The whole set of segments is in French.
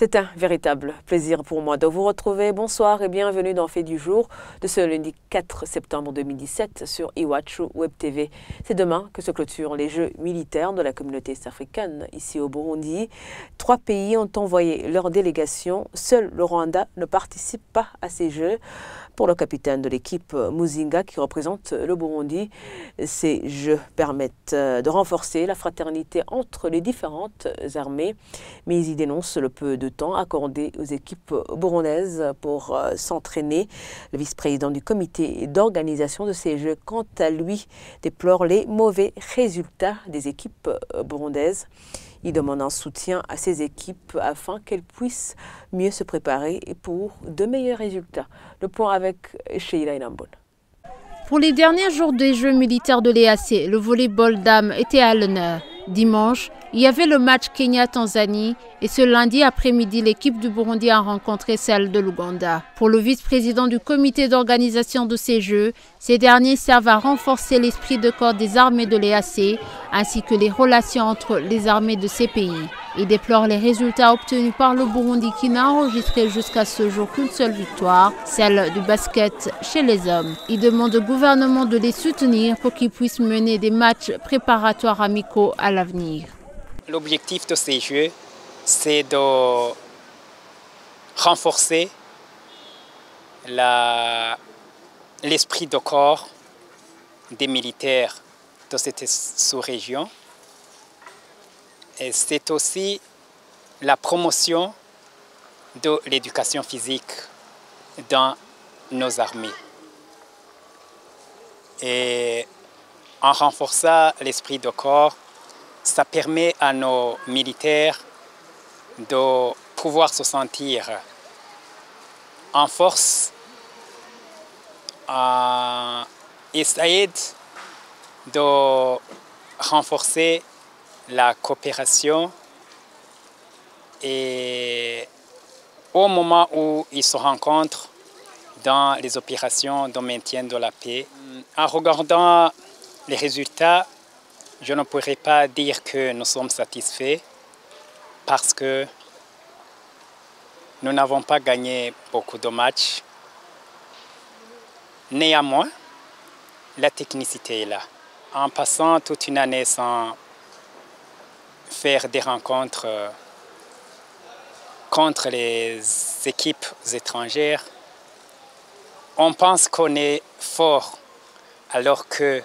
C'est un véritable plaisir pour moi de vous retrouver. Bonsoir et bienvenue dans Fait du jour de ce lundi 4 septembre 2017 sur Iwachu Web TV. C'est demain que se clôturent les Jeux militaires de la communauté est-africaine ici au Burundi. Trois pays ont envoyé leur délégation. Seul le Rwanda ne participe pas à ces Jeux. Pour le capitaine de l'équipe Muzinga qui représente le Burundi, ces Jeux permettent de renforcer la fraternité entre les différentes armées, mais ils dénoncent le peu de temps accordé aux équipes burundaises pour euh, s'entraîner. Le vice-président du comité d'organisation de ces Jeux, quant à lui, déplore les mauvais résultats des équipes euh, burundaises. Il demande un soutien à ces équipes afin qu'elles puissent mieux se préparer pour de meilleurs résultats. Le point avec Sheila Inamboul. Pour les derniers jours des Jeux militaires de l'EAC, le volleyball dame était à l'honneur. Dimanche, il y avait le match Kenya-Tanzanie et ce lundi après-midi, l'équipe du Burundi a rencontré celle de l'Ouganda. Pour le vice-président du comité d'organisation de ces Jeux, ces derniers servent à renforcer l'esprit de corps des armées de l'EAC ainsi que les relations entre les armées de ces pays. Il déplore les résultats obtenus par le Burundi qui n'a enregistré jusqu'à ce jour qu'une seule victoire, celle du basket chez les hommes. Il demande au gouvernement de les soutenir pour qu'ils puissent mener des matchs préparatoires amicaux à l'avenir. L'objectif de ces Jeux, c'est de renforcer l'esprit de corps des militaires de cette sous-région. Et c'est aussi la promotion de l'éducation physique dans nos armées. Et en renforçant l'esprit de corps, ça permet à nos militaires de pouvoir se sentir en force euh, et ça aide de renforcer la coopération et au moment où ils se rencontrent dans les opérations de maintien de la paix, en regardant les résultats, je ne pourrais pas dire que nous sommes satisfaits parce que nous n'avons pas gagné beaucoup de matchs. Néanmoins, la technicité est là. En passant toute une année sans faire des rencontres euh, contre les équipes étrangères, on pense qu'on est fort alors que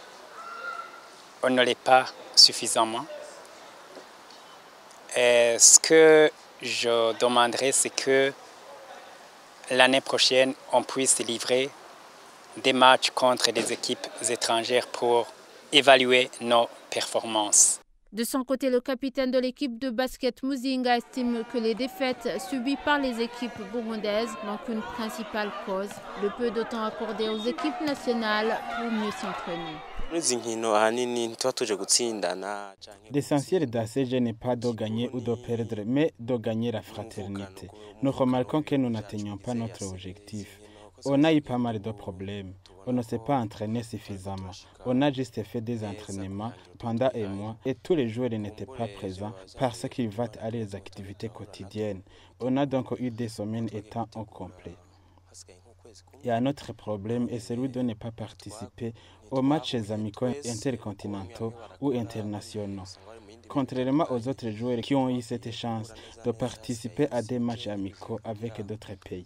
on ne l'est pas suffisamment. Et ce que je demanderais, c'est que l'année prochaine, on puisse livrer des matchs contre des équipes étrangères pour évaluer nos performances. De son côté, le capitaine de l'équipe de basket Muzinga estime que les défaites subies par les équipes burundaises n'ont qu'une principale cause, le peu de temps accordé aux équipes nationales pour mieux s'entraîner. L'essentiel dans ces jeux n'est pas de gagner ou de perdre, mais de gagner la fraternité. Nous remarquons que nous n'atteignons pas notre objectif. On a eu pas mal de problèmes. On ne s'est pas entraîné suffisamment. On a juste fait des entraînements pendant un mois et tous les joueurs n'étaient pas présents parce qu'ils vont aller aux activités quotidiennes. On a donc eu des semaines étant au complet. Il y a un autre problème et celui de ne pas participer aux matchs amicaux intercontinentaux ou internationaux. Contrairement aux autres joueurs qui ont eu cette chance de participer à des matchs amicaux avec d'autres pays.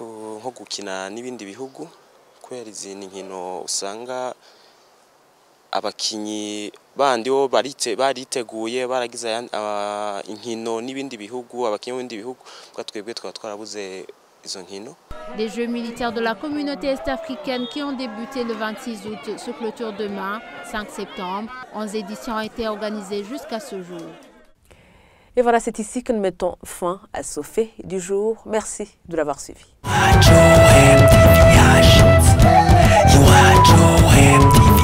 nko gukina n'ibindi bihugu kubera izi inkino usanga abakinnyi bandi bo bariteguye baragize inkino n'ibindi bihugu abakinnyi b'ibindi bihugu kuko twebwe twaba twarabuze izo nkino Les Jeux militaires de la communauté est-africaine qui ont débuté le 26 août se clôturent demain, 5 septembre. 11 éditions ont été organisées jusqu'à ce jour. Et voilà, c'est ici que nous mettons fin à ce fait du jour. Merci de l'avoir suivi. You are